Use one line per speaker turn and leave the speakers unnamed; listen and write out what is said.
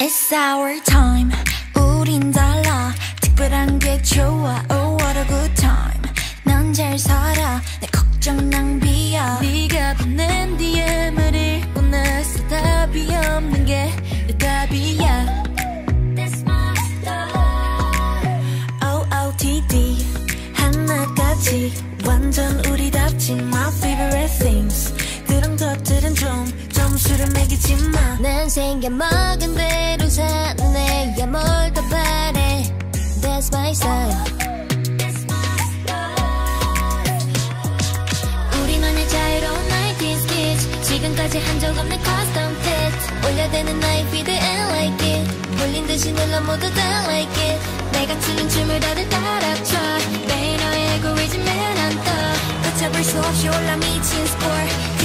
It's our time. 우린 달라. 특별한 게 좋아. Oh what a good time. 난잘 살아. 내 걱정 낭비야.
네가 보낸 DM을 읽고 나서 답이 없는 게 내 답이야.
OOTD 하나같이 완전 우리답지 My 점수를 매기지 마.
난 생겨먹은 대로 사네. 야뭘 더 바래? That's my style. 우리만의 자유로운 90s kids 지금까지 한 적 없는 custom fit 올려대는 나의 feed and like it. 몰린 듯이 눌러 모두 다 like it. 내가 추는 춤을 다들 따라춰 매일 너의 알고리즘에 난떠.
걷잡을 수 없이 올라 미친 스포츠